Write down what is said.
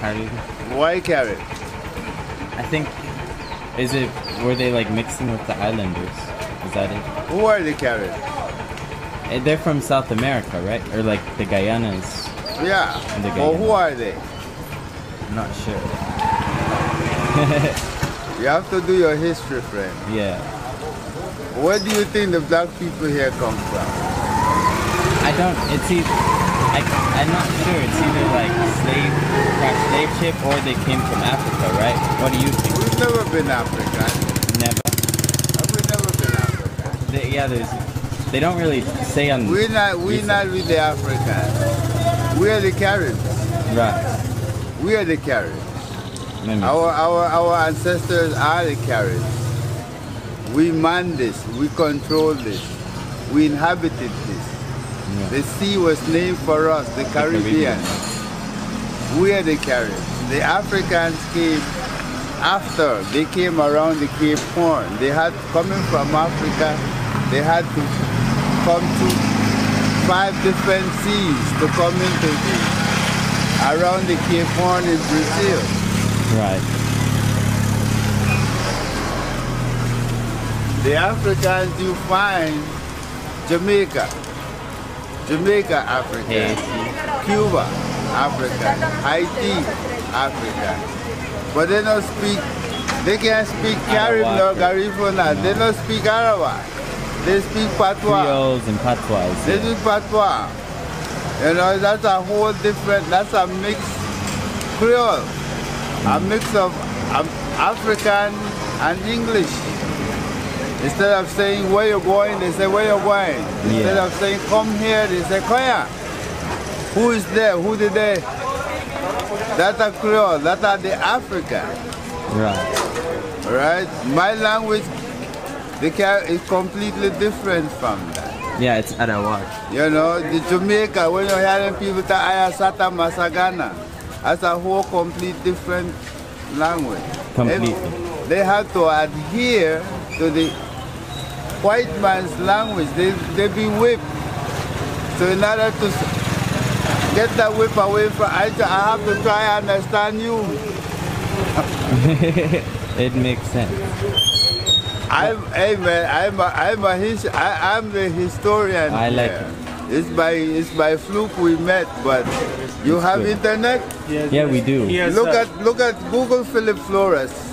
Why carrot? I think. Is it were they like mixing with the islanders? Is that it? Who are the carrot? Eh, They're from South America, right? Or like the Guyanas. Yeah. The Well, who are they? I'm not sure. You have to do your history, friend. Yeah. Where do you think the black people here come from? I don't. It's either. I, I'm not sure. It's either like slave, perhaps slave ship, or they came from Africa, right? What do you think? We've never been African. Never. We've never been African. They, yeah, there's. They don't really say on. We're not. We're not really Africans. We are the Caribs. Right. We are the Caribs. Our our our ancestors are the Caribs. We man this. We control this. We inhabited this. Yeah. The sea was named for us, the Caribbean. Caribbean. We are the Caribs. The Africans came after. They came around the Cape Horn. They had coming from Africa. They had to come to five different seas to come into the around the Cape Horn in Brazil. Right. The Africans you find Jamaica, Jamaica Africa. Haiti. Cuba Africa. Haiti Africa. But they don't speak, they can't speak Carib nor. Garifuna. They don't speak Arawak. They speak Patois. Creoles and patois. They yeah. do patois. You know, that's a whole different, that's a mixed Creole. A mix of um, African and English. Instead of saying where you're going, they say where you're going. Instead Yeah. of saying come here, they say come. Who is there? Who did they? That's a Creole. That are the African. Right. Right? My language the is completely different from that. Yeah, it's Arawak. You know, the Jamaica, when you're hearing people talk Ayasata Masagana, that's a whole complete different language. Completely. They, they have to adhere to the white man's language. They, they be whipped. So in order to get that whip away from, I, I have to try and understand you. it makes sense. I'm, hey man, I'm a, I'm a his, I, I'm the historian. I like here. It's by, it's by fluke we met, but you have good. internet? Yeah, we do. Look at, look at Google Philip Flores.